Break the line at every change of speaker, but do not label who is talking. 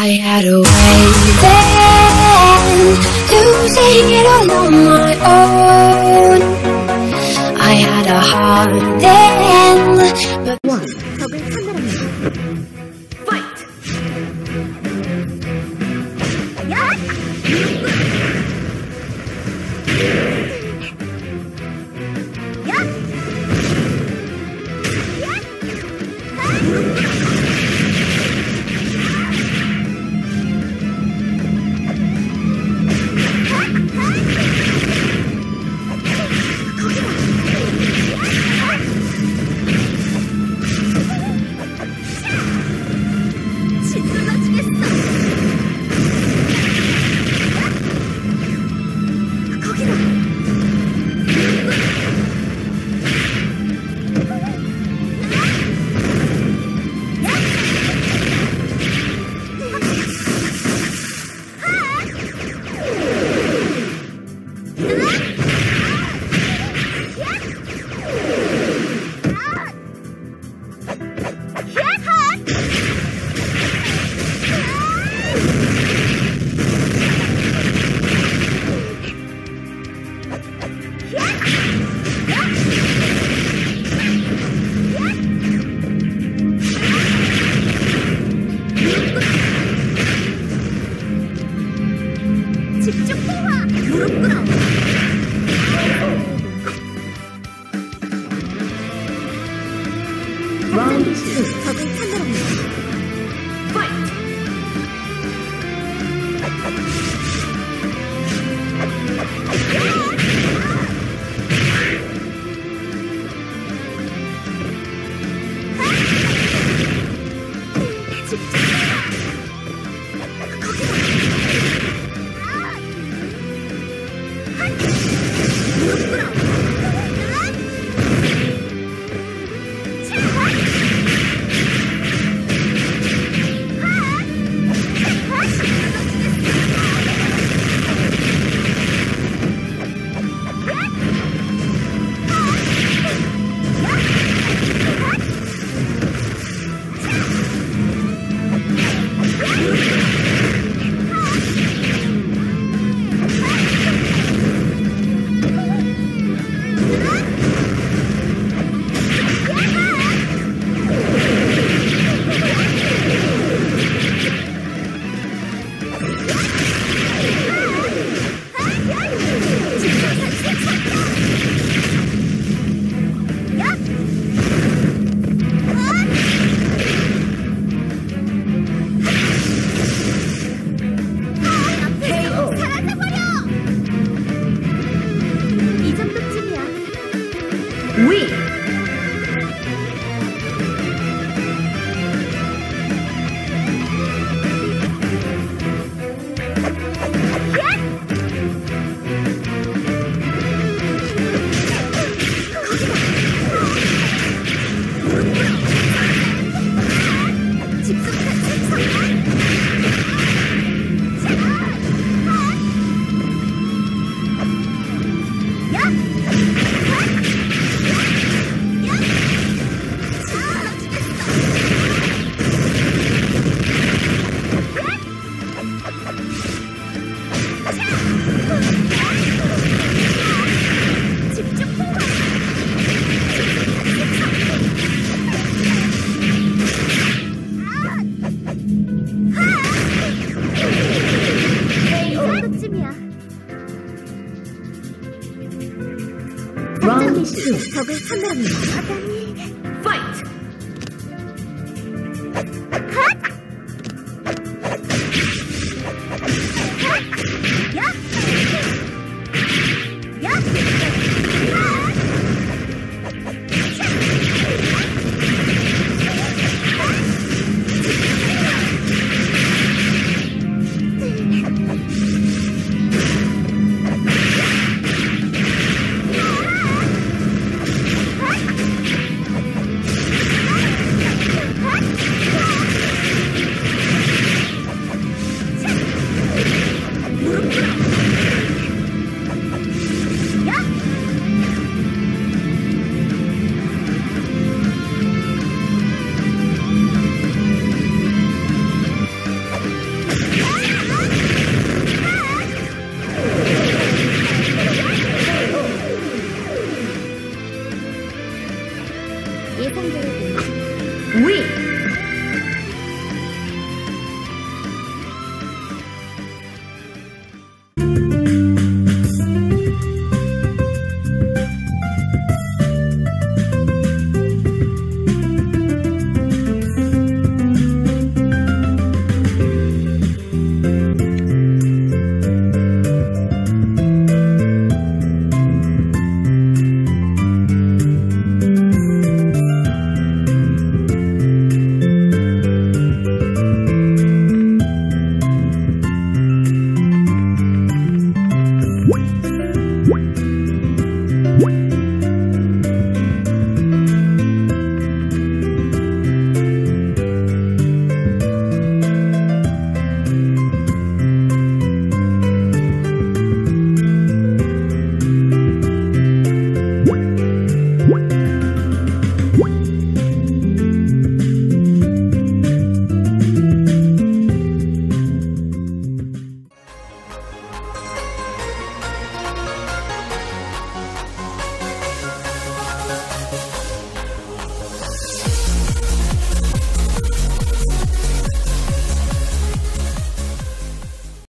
I had a way then it all on my own I had a heart then But one Fight! Yeah.
ワンツーたくさんだろうファイト Round two. fight! 조금 더